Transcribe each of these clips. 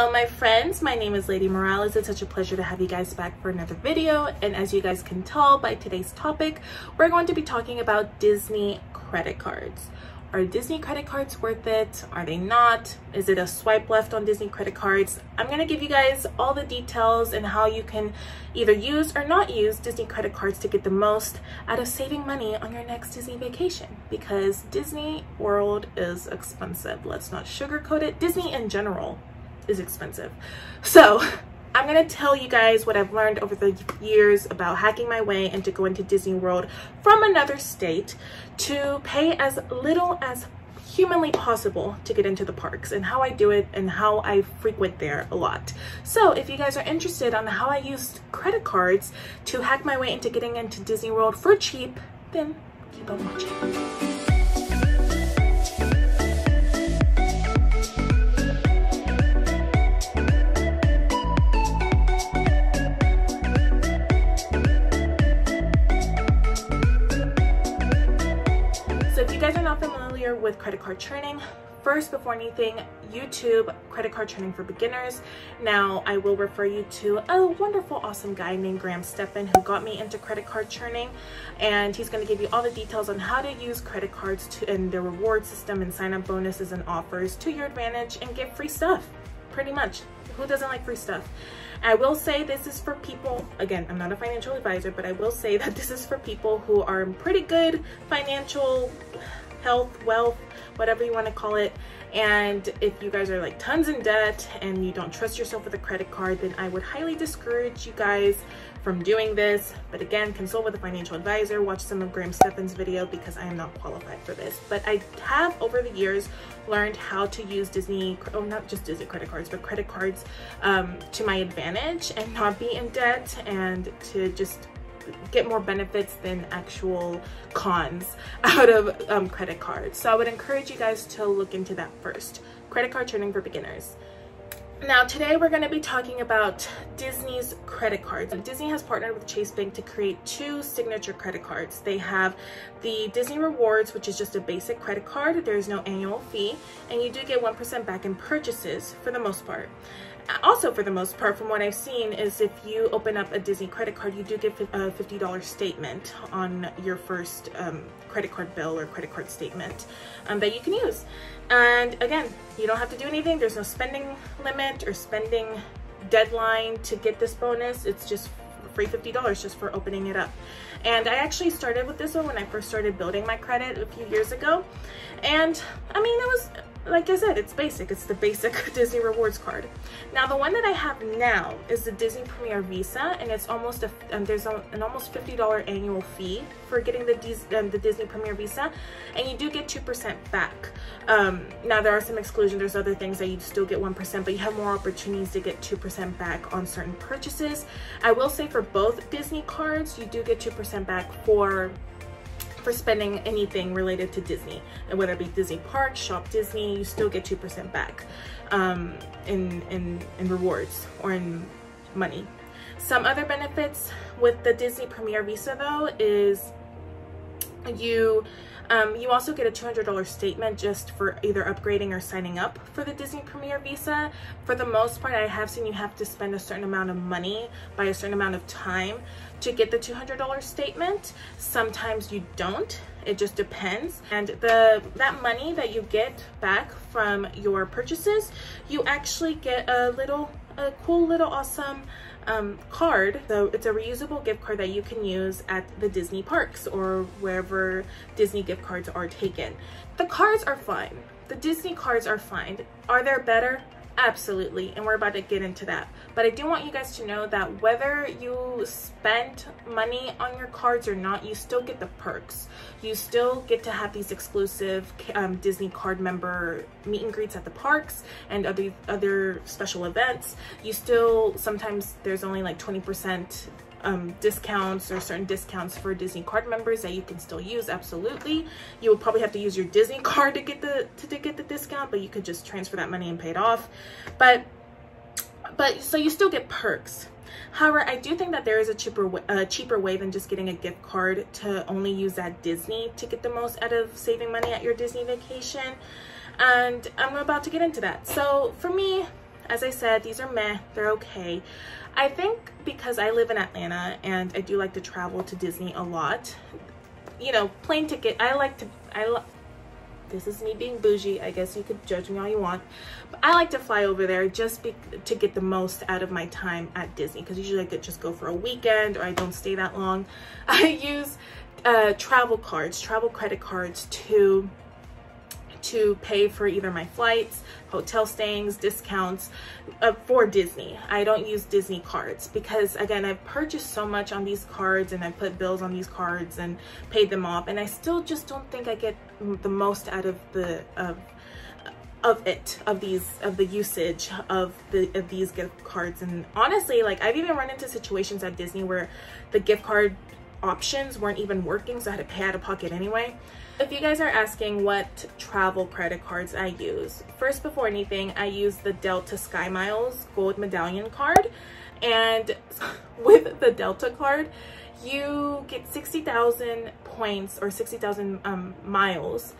Hello my friends, my name is Leydi Morales. It's such a pleasure to have you guys back for another video. And as you guys can tell by today's topic, we're going to be talking about Disney credit cards. Are Disney credit cards worth it? Are they not? Is it a swipe left on Disney credit cards? I'm going to give you guys all the details and how you can either use or not use Disney credit cards to get the most out of saving money on your next Disney vacation because Disney World is expensive. Let's not sugarcoat it. Disney in general is expensive. So I'm gonna tell you guys what I've learned over the years about hacking my way into going to Disney World from another state to pay as little as humanly possible to get into the parks and how I do it and how I frequent there a lot. So if you guys are interested on how I use credit cards to hack my way into getting into Disney World for cheap, then keep on watching. Card churning. First, before anything, YouTube credit card churning for beginners. Now, I will refer you to a wonderful, awesome guy named Graham Stephan who got me into credit card churning. And he's going to give you all the details on how to use credit cards to, and their reward system and sign up bonuses and offers to your advantage and get free stuff. Pretty much. Who doesn't like free stuff? I will say this is for people, again, I'm not a financial advisor, but I will say that this is for people who are pretty good financial health, wealth, whatever you want to call it. And if you guys are like tons in debt and you don't trust yourself with a credit card, then I would highly discourage you guys from doing this. But again, consult with a financial advisor, watch some of Graham Stephan's video because I am not qualified for this. But I have over the years learned how to use Disney, oh not just Disney credit cards, but credit cards um, to my advantage and not be in debt and to just get more benefits than actual cons out of um, credit cards. So I would encourage you guys to look into that first. Credit card churning for beginners. Now today we're going to be talking about Disney's credit cards. Disney has partnered with Chase Bank to create two signature credit cards. They have the Disney Rewards, which is just a basic credit card. There is no annual fee and you do get 1% back in purchases for the most part also for the most part from what I've seen is if you open up a Disney credit card you do get a $50 statement on your first um, credit card bill or credit card statement um, that you can use and again you don't have to do anything there's no spending limit or spending deadline to get this bonus it's just free $50 just for opening it up. And I actually started with this one when I first started building my credit a few years ago. And I mean it was like I said, it's basic. It's the basic Disney Rewards card. Now, the one that I have now is the Disney Premier Visa, and it's almost a, and there's a, an almost $50 annual fee for getting the, Dis, um, the Disney Premier Visa, and you do get 2% back. Um, now, there are some exclusions. There's other things that you still get 1%, but you have more opportunities to get 2% back on certain purchases. I will say for both Disney cards, you do get 2% back for for spending anything related to Disney. And whether it be Disney Park, Shop Disney, you still get 2% back um, in, in, in rewards or in money. Some other benefits with the Disney Premier Visa though is you um, you also get a $200 statement just for either upgrading or signing up for the Disney Premier Visa. For the most part, I have seen you have to spend a certain amount of money by a certain amount of time to get the $200 statement. Sometimes you don't. It just depends. And the that money that you get back from your purchases, you actually get a little, a cool little awesome um, card. So it's a reusable gift card that you can use at the Disney parks or wherever Disney gift cards are taken. The cards are fine. The Disney cards are fine. Are there better? Absolutely, and we're about to get into that. But I do want you guys to know that whether you spend money on your cards or not, you still get the perks. You still get to have these exclusive um, Disney card member meet and greets at the parks and other other special events. You still, sometimes there's only like 20% um, discounts or certain discounts for Disney card members that you can still use. Absolutely. You will probably have to use your Disney card to get the to, to get the discount, but you could just transfer that money and pay it off. But but so you still get perks. However, I do think that there is a cheaper a cheaper way than just getting a gift card to only use at Disney to get the most out of saving money at your Disney vacation. And I'm about to get into that. So for me, As I said, these are meh, they're okay. I think because I live in Atlanta and I do like to travel to Disney a lot, you know, plane ticket, I like to, I this is me being bougie. I guess you could judge me all you want. But I like to fly over there just be, to get the most out of my time at Disney because usually I could just go for a weekend or I don't stay that long. I use uh, travel cards, travel credit cards to to pay for either my flights, hotel stays, discounts uh, for Disney. I don't use Disney cards because again, I've purchased so much on these cards and I put bills on these cards and paid them off and I still just don't think I get the most out of the of of it of these of the usage of the of these gift cards and honestly like I've even run into situations at Disney where the gift card options weren't even working so I had to pay out of pocket anyway if you guys are asking what travel credit cards I use, first before anything, I use the Delta Sky Miles Gold Medallion card. And with the Delta card, you get 60,000 points or 60,000 um, miles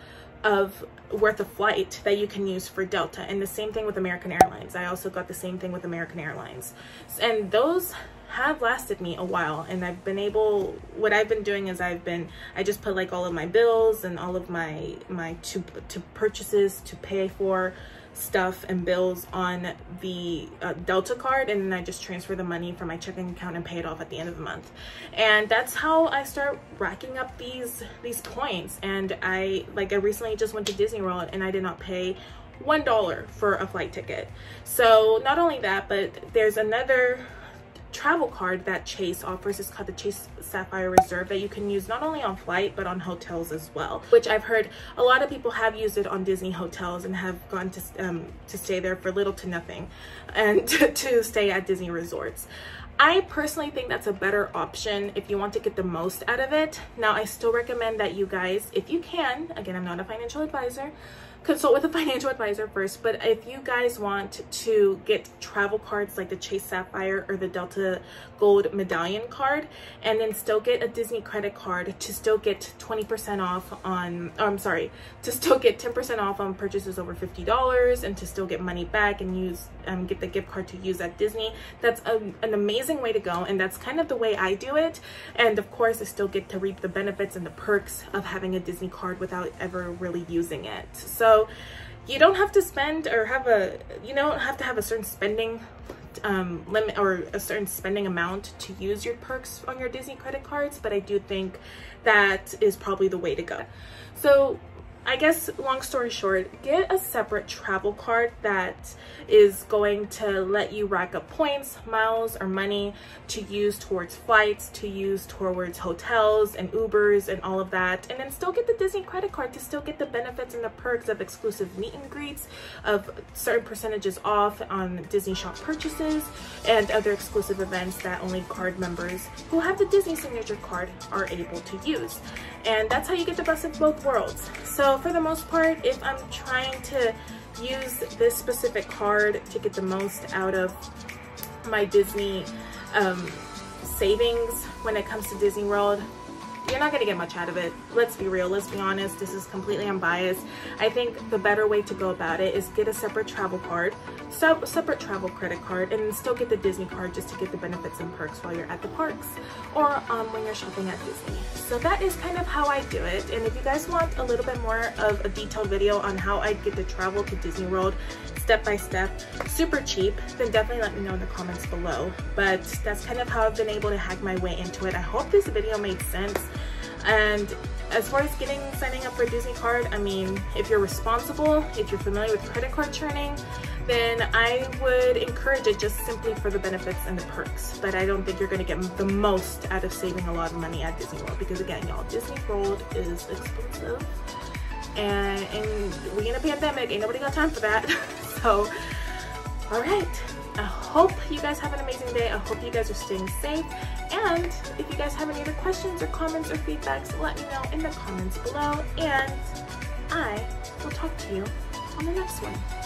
of worth of flight that you can use for Delta. And the same thing with American Airlines. I also got the same thing with American Airlines. And those have lasted me a while and I've been able what I've been doing is I've been I just put like all of my bills and all of my my to to purchases to pay for stuff and bills on the uh, Delta card and then I just transfer the money from my checking account and pay it off at the end of the month. And that's how I start racking up these these points and I like I recently just went to Disney World and I did not pay one dollar for a flight ticket. So not only that but there's another travel card that Chase offers is called the Chase Sapphire Reserve that you can use not only on flight but on hotels as well which I've heard a lot of people have used it on Disney hotels and have gone to, um, to stay there for little to nothing and to, to stay at Disney resorts. I personally think that's a better option if you want to get the most out of it. Now, I still recommend that you guys, if you can, again, I'm not a financial advisor, consult with a financial advisor first but if you guys want to get travel cards like the chase sapphire or the delta gold medallion card and then still get a disney credit card to still get 20 percent off on oh, i'm sorry to still get 10 percent off on purchases over 50 dollars and to still get money back and use um, get the gift card to use at disney that's a, an amazing way to go and that's kind of the way i do it. And of course i still get to reap the benefits and the perks of having a disney card without ever really using it. So so you don't have to spend or have a, you don't have to have a certain spending um, limit or a certain spending amount to use your perks on your Disney credit cards, but I do think that is probably the way to go. So I guess long story short, get a separate travel card that is going to let you rack up points, miles, or money to use towards flights, to use towards hotels and Ubers and all of that. And then still get the Disney credit card to still get the benefits and the perks of exclusive meet and greets, of certain percentages off on Disney shop purchases, and other exclusive events that only card members who have the Disney signature card are able to use. And that's how you get the best of both worlds. So for the most part, if I'm trying to use this specific card to get the most out of my Disney um, savings when it comes to Disney World, you're not going to get much out of it. Let's be real. Let's be honest. This is completely unbiased. I think the better way to go about it is get a separate travel card, so separate travel credit card, and still get the Disney card just to get the benefits and perks while you're at the parks or um, when you're shopping at Disney. So that is kind of how I do it. And if you guys want a little bit more of a detailed video on how I get to travel to Disney World step by step, super cheap, then definitely let me know in the comments below. But that's kind of how I've been able to hack my way into it. I hope this video made sense. And as far as getting signing up for Disney card, I mean, if you're responsible, if you're familiar with credit card churning, then I would encourage it just simply for the benefits and the perks. But I don't think you're gonna get the most out of saving a lot of money at Disney World because again, y'all, Disney World is expensive. And, and we in a pandemic, ain't nobody got time for that. so, all right. I hope you guys have an amazing day. I hope you guys are staying safe. And if you guys have any other questions or comments or feedbacks, let me know in the comments below. And I will talk to you on the next one.